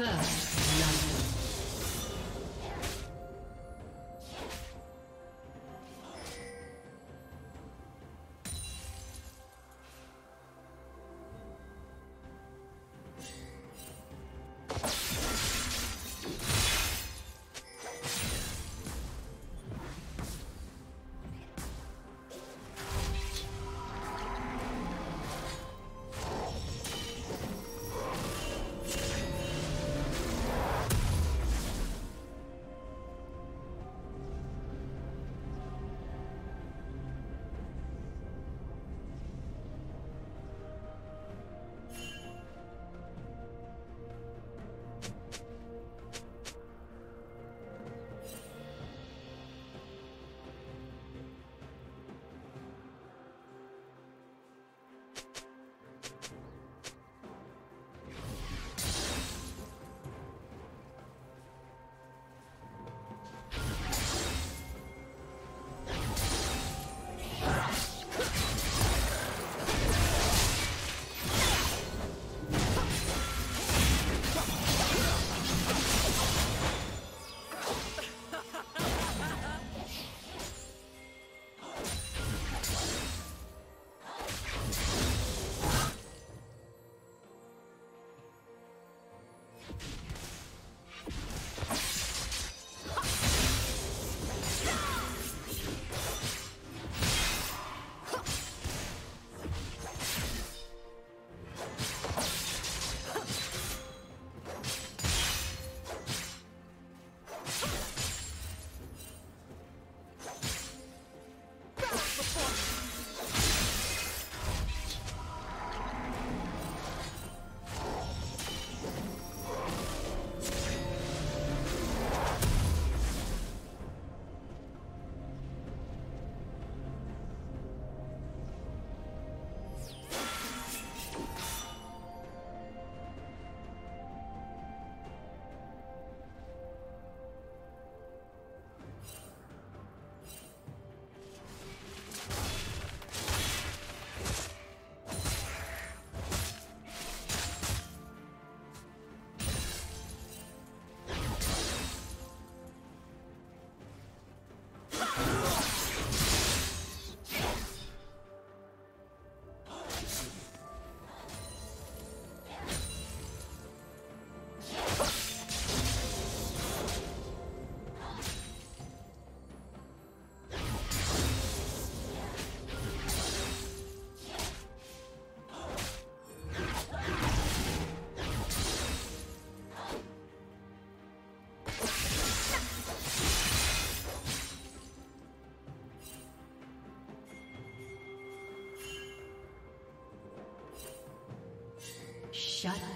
First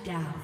down.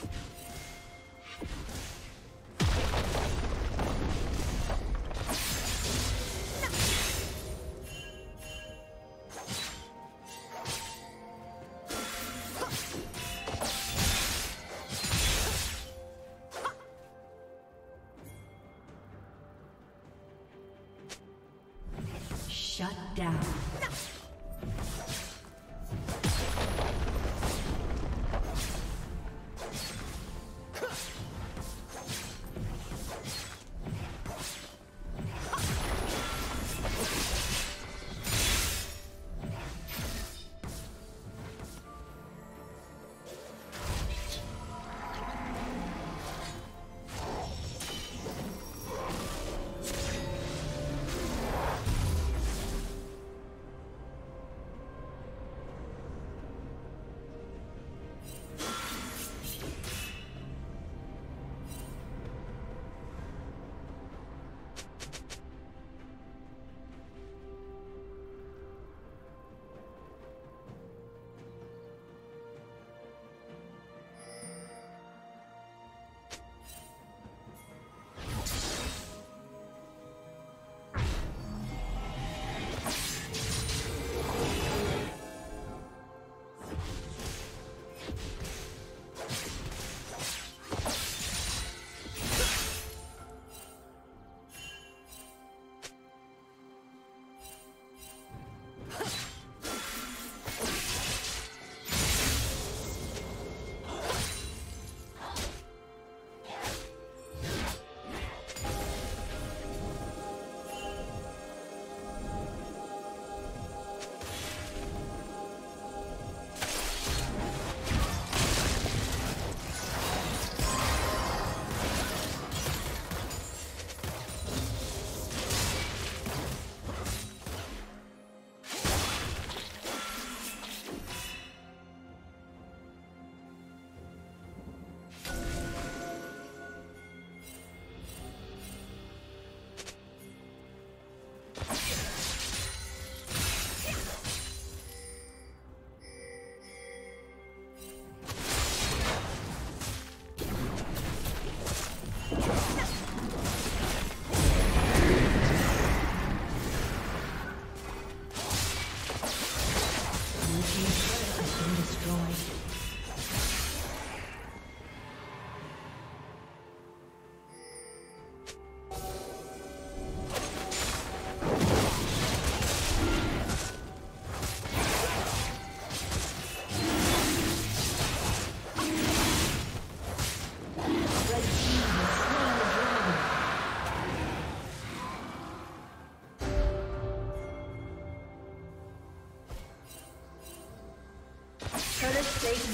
Shut down.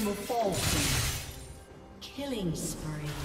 Will fall soon. Killing spree.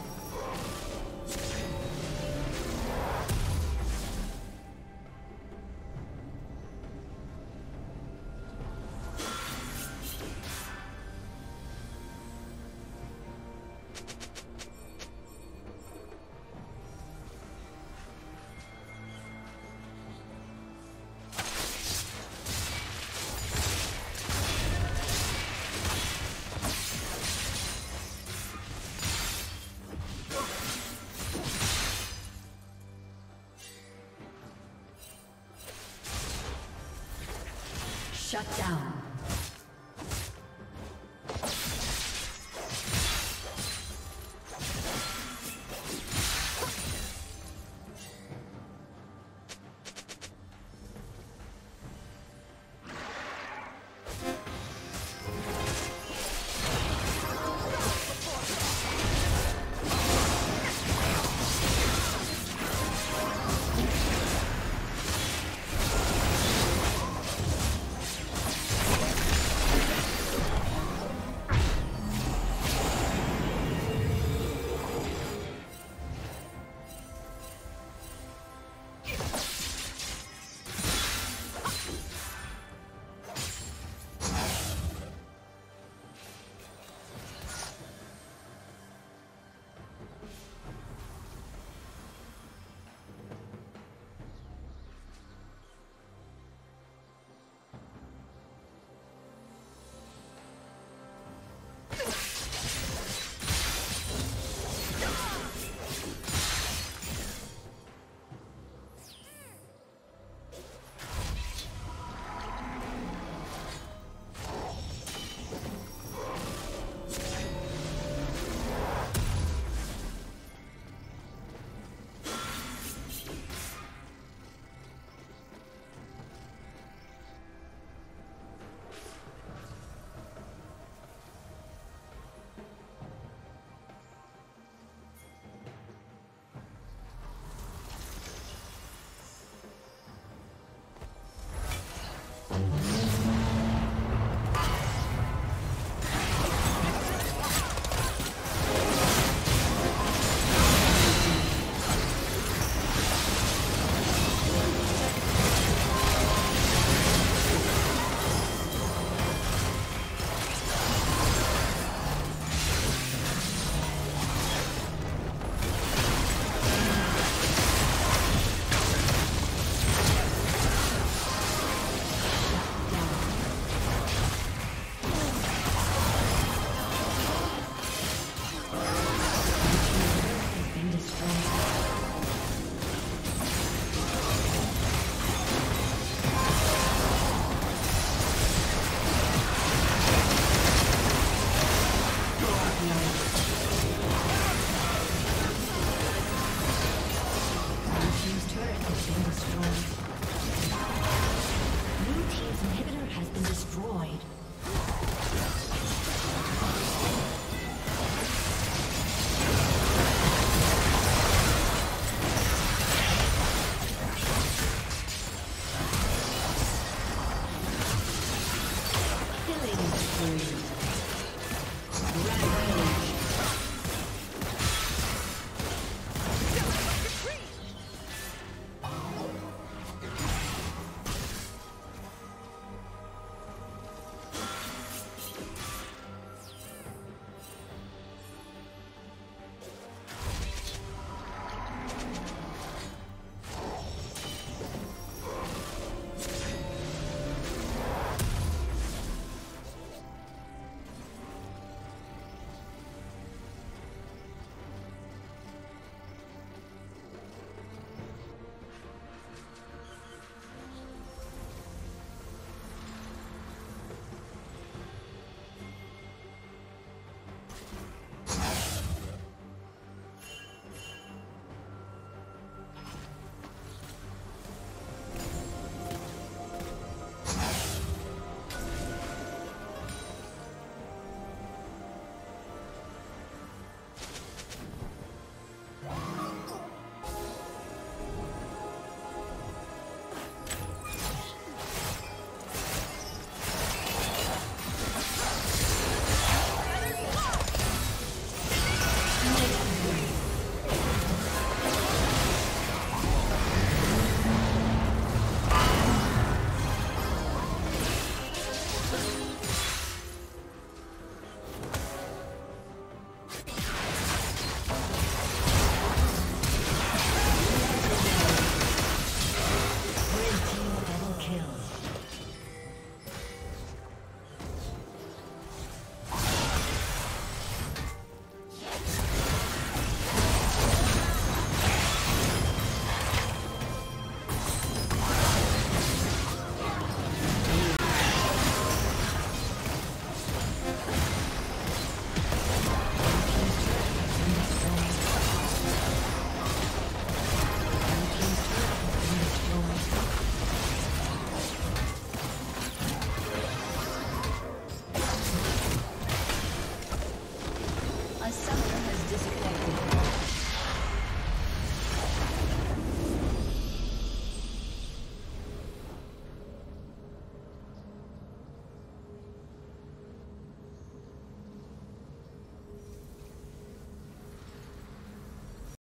Shut down.